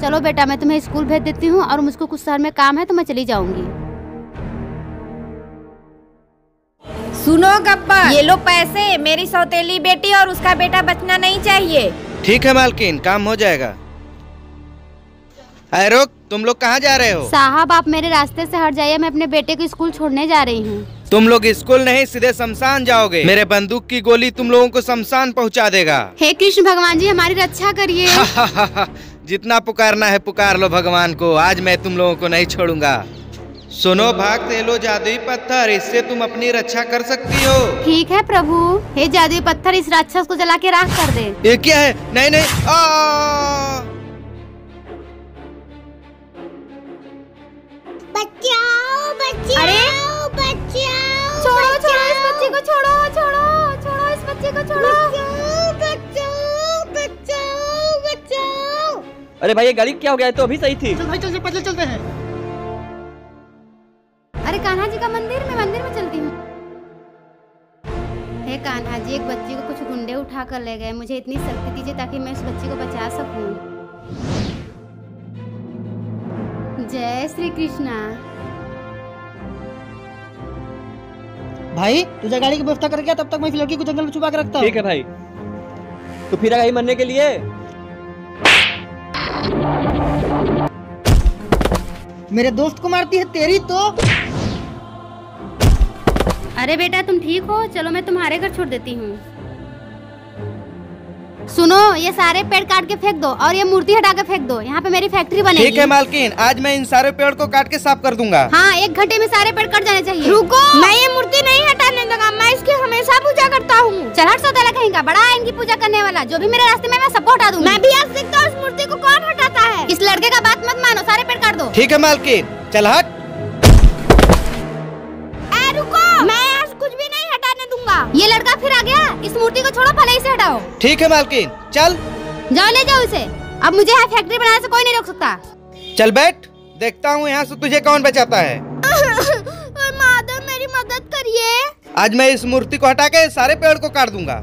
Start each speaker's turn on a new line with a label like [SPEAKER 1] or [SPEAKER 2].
[SPEAKER 1] चलो बेटा मैं तुम्हें स्कूल भेज देती हूँ और मुझको कुछ शहर में काम है तो मैं चली जाऊँगी।
[SPEAKER 2] सुनो गब्बर ये लो पैसे मेरी सौतेली बेटी और उसका बेटा बचना नहीं चाहिए।
[SPEAKER 3] ठीक है मालकिन काम हो जाएगा। अरे रुक तुम लोग कहाँ जा रहे हो?
[SPEAKER 1] साहब आप मेरे रास्ते से हट जाइए मैं अपने बेटे को स्कूल छोड़ने जा रही हूँ।
[SPEAKER 3] तुम लोग स्कूल नहीं सीधे शमशान जाओगे। मेरे बंदूक की गोली तुम लोगों को शमशान पहुँचा देगा।
[SPEAKER 1] हे कृष्ण भगवान जी हमारी रक्षा करिए।
[SPEAKER 3] जितना पुकारना है पुकार लो भगवान को। आज मैं तुम लोगों को नहीं छोड़ूँगा। सुनो भाग दे लो जादुई पत्थर इससे तुम अपनी रक्षा कर सकती हो।
[SPEAKER 1] ठीक है प्रभु। हे जादुई पत्थर इस राक्षस को जला के राख कर दे।
[SPEAKER 3] ये क्या है? नहीं नहीं आ!
[SPEAKER 1] अरे
[SPEAKER 4] भाई ये गाड़ी क्या हो गया? है तो अभी सही थी। चल भाई चल चलते हैं।
[SPEAKER 1] अरे कान्हा जी का मंदिर मैं मंदिर में चलती हूँ। हे कान्हा जी एक बच्ची को कुछ गुंडे उठा कर ले गए। मुझे इतनी शक्ति दीजिए ताकि मैं उस बच्ची को बचा सकूँ। जय श्री कृष्णा।
[SPEAKER 5] भाई तुझे गाड़ी की व्यवस्था करके तब तक मैं इस लड़की को जंगल में छुपा के रखता हूँ।
[SPEAKER 4] ठीक है भाई। तो फिर आई मरने के लिए?
[SPEAKER 5] मेरे दोस्त को मारती है तेरी तो।
[SPEAKER 1] अरे बेटा तुम ठीक हो? चलो मैं तुम्हारे घर छोड़ देती हूँ। सुनो ये सारे पेड़ काट के फेंक दो और ये मूर्ति हटा के फेंक दो। यहाँ पे मेरी फैक्ट्री बनेगी।
[SPEAKER 3] ठीक है मालकिन। आज मैं इन सारे पेड़ को काट के साफ़ कर दूँगा।
[SPEAKER 1] हाँ एक घंटे में सारे पेड़ कट जाने चाहिए।
[SPEAKER 2] रुको! मैं ये मूर्ति नहीं हटाने दूँगा। मैं इसकी हमेशा पूजा करता हूँ।
[SPEAKER 1] चल हट सौतेला कहीं का बड़ा है इनकी पूजा करने वाला। जो भी मेरे रास्ते में मैं सबको हटा दूँगी।
[SPEAKER 2] मैं भी आज देखता हूँ उस मूर्ति को कौन
[SPEAKER 1] इस लड़के का बात मत मानो सारे पेड़ काट दो।
[SPEAKER 3] ठीक है मालकिन। चल हट।
[SPEAKER 2] ए, रुको। मैं आज कुछ भी नहीं हटाने दूँगा।
[SPEAKER 1] ये लड़का फिर आ गया। इस मूर्ति को छोड़ो भले ही से हटाओ।
[SPEAKER 3] ठीक है मालकिन। चल।
[SPEAKER 1] जाओ ले जाओ इसे। अब मुझे यहाँ फैक्ट्री बनाने से कोई नहीं रोक सकता।
[SPEAKER 3] चल बैठ। देखता हूँ यहाँ से तुझे कौन बचाता है।
[SPEAKER 2] माधव मेरी मदद करिए।
[SPEAKER 3] आज मैं इस मूर्ति को हटा के सारे पेड़ को काट दूँगा।